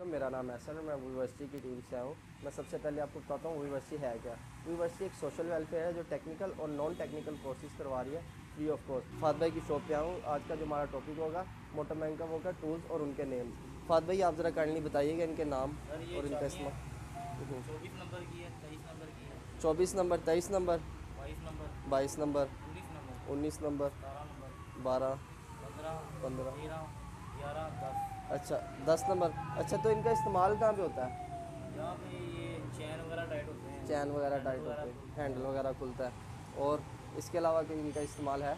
नाम है सर मैं यूनिवर्सिटी की टीम से हूँ। मैं सबसे पहले आपको बताता हूँ यूनिवर्सिटी है क्या। यूनिवर्सिटी एक सोशल वेलफेयर है जो टेक्निकल और नॉन टेक्निकल कोर्सेज करवा रही है फ्री ऑफ़ कॉस्ट फात भाई की शॉप पे आऊँ आज का जो हमारा टॉपिक होगा मोटर मैन का होगा टूल्स और उनके नेम फात भाई आप ज़रा काइंडली बताइएगा इनके नाम और इनका इस्तेमाल चौबीस नंबर की है तेईस नंबर की है। चौबीस नंबर तेईस नंबर? बाईस नंबर। उन्नीस नंबर। बारह पंद्रह। पंद्रह। ग्यारह। दस। अच्छा दस नंबर। अच्छा तो इनका इस्तेमाल कहाँ पे होता है? चैन वगैरह टाइट होते हैं। चैन वगैरह टाइट होते हैं। हैंडल वगैरह खुलता है। और इसके अलावा कोई इनका इस्तेमाल है?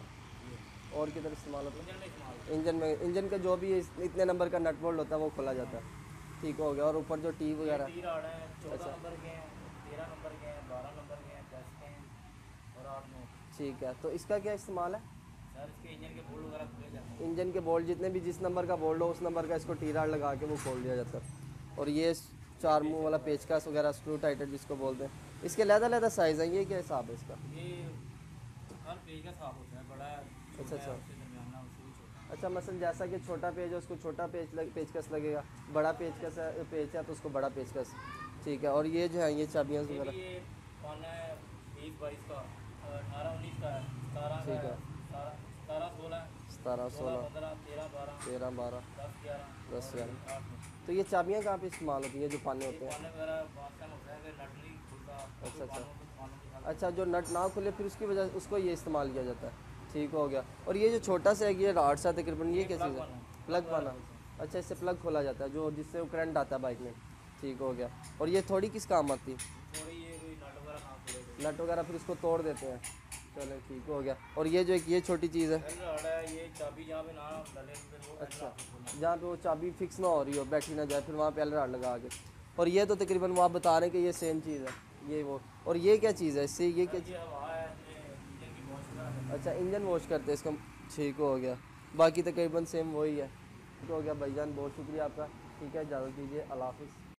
और किधर इस्तेमाल होता है? इंजन में इंजन का जो भी इतने नंबर का नट बोल्ट होता है वो खोला जाता है। ठीक हो गया। और ऊपर जो टी वगैरह। अच्छा। ठीक है। तो इसका क्या इस्तेमाल है? इंजन के बोल्ट जितने भी जिस नंबर का बोल्ट हो उस नंबर का इसको टी राड लगा के वो खोल दिया जाता है। और ये चार मुँह वाला पेचकस वगैरह स्क्रू टाइटर जिसको बोलते हैं। इसके लहदा लहदा साइज़ है ये क्या हिसाब है इसका? ये हर पेज का साफ़ होता है बड़ा अच्छा, अच्छा। अच्छा मसल जैसा कि छोटा पेज है उसको छोटा पेज लग, पेचकस लगेगा। बड़ा पेचकस है पेज है तो उसको बड़ा पेचकस। ठीक है और ये जो है ये चाबियाँ वगैरह भी ये पाना है बीस बाईस का अठारह उन्नीस का है सतारह का ठीक है है। सतारह सतारह सतारह सोलह तेरह बारह दस ग्यारह। तो ये चाबियाँ कहाँ पे इस्तेमाल होती हैं? जो पाने होते हैं? है अच्छा, अच्छा। अच्छा जो नट ना खुले फिर उसकी वजह उसको ये इस्तेमाल किया जाता है। ठीक हो गया। और ये जो छोटा सा है ये राड सा तकरीबन ये क्या चीज़ है? प्लग पाना। अच्छा इससे प्लग खोला जाता है जो जिससे वो करंट आता है बाइक में। ठीक हो गया। और ये थोड़ी किस काम आती खुले। नट वगैरह फिर उसको तोड़ देते हैं। चलो ठीक हो गया। और ये जो एक ये छोटी चीज़ है। ये चाबी जहाँ पे ना अच्छा। जहाँ पे वो चाबी फिक्स ना हो रही हो बैठी ना जाए फिर वहाँ पे एल राड लगा के। और ये तो तकरीबन वो आप बता रहे हैं कि ये सेम चीज़ है। ये वो। और ये क्या चीज़ है? इससे ये क्या अच्छा इंजन वॉश करते हैं इसका ठीक हो गया। बाकी तकरीबन सेम वही है। ठीक हो गया भाईजान बहुत शुक्रिया आपका। ठीक है इजाज़त दीजिए। अल्लाह हाफिज़।